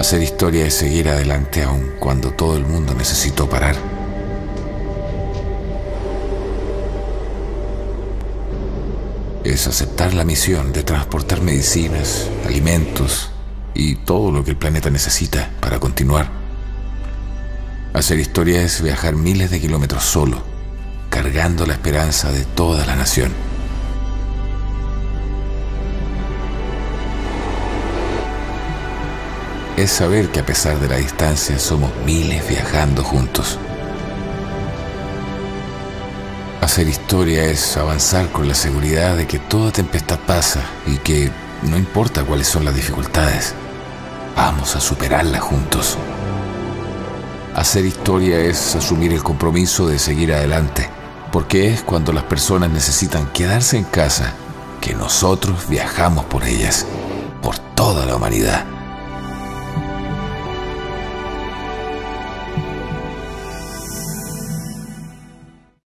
Hacer historia es seguir adelante aun cuando todo el mundo necesitó parar. Es aceptar la misión de transportar medicinas, alimentos y todo lo que el planeta necesita para continuar. Hacer historia es viajar miles de kilómetros solo, cargando la esperanza de toda la nación. Es saber que a pesar de la distancia somos miles viajando juntos. Hacer historia es avanzar con la seguridad de que toda tempestad pasa y que no importa cuáles son las dificultades, vamos a superarla juntos. Hacer historia es asumir el compromiso de seguir adelante, porque es cuando las personas necesitan quedarse en casa que nosotros viajamos por ellas, por toda la humanidad.